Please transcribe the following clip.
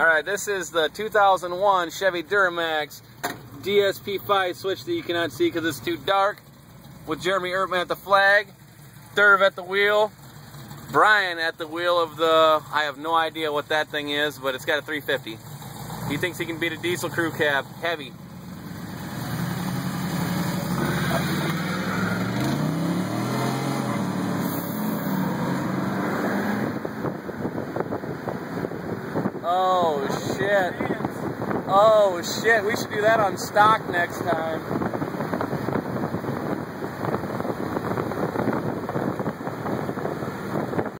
All right, this is the 2001 Chevy Duramax DSP5 switch that you cannot see because it's too dark. With Jeremy Ertman at the flag, Derv at the wheel, Brian at the wheel of the, I have no idea what that thing is, but it's got a 350. He thinks he can beat a diesel crew cab, heavy. Oh shit. Oh shit, we should do that on stock next time.